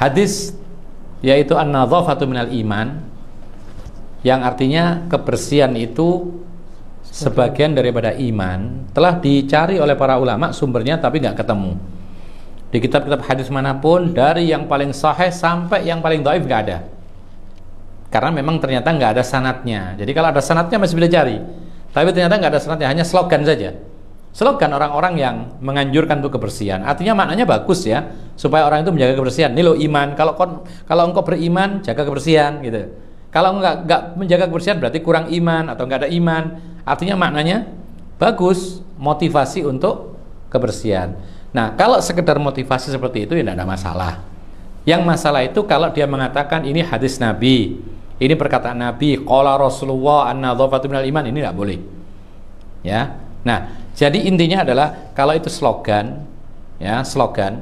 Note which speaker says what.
Speaker 1: hadis yaitu an-nadhafatu minal iman yang artinya kebersihan itu sebagian daripada iman telah dicari oleh para ulama sumbernya tapi nggak ketemu. Di kitab-kitab hadis mana pun dari yang paling sahih sampai yang paling dhaif nggak ada. Karena memang ternyata nggak ada sanatnya. Jadi kalau ada sanatnya masih bisa cari tapi ternyata nggak ada sanatnya hanya slogan saja. Slogan orang-orang yang menganjurkan untuk kebersihan. Artinya maknanya bagus ya supaya orang itu menjaga kebersihan ini loh iman kalau kalau engkau beriman jaga kebersihan gitu kalau nggak nggak menjaga kebersihan berarti kurang iman atau nggak ada iman Artinya maknanya bagus, motivasi untuk kebersihan. Nah, kalau sekedar motivasi seperti itu ya tidak ada masalah. Yang masalah itu kalau dia mengatakan ini hadis Nabi, ini perkataan Nabi, qala Rasulullah an-nadhafatu minal iman, ini tidak boleh. Ya. Nah, jadi intinya adalah kalau itu slogan, ya, slogan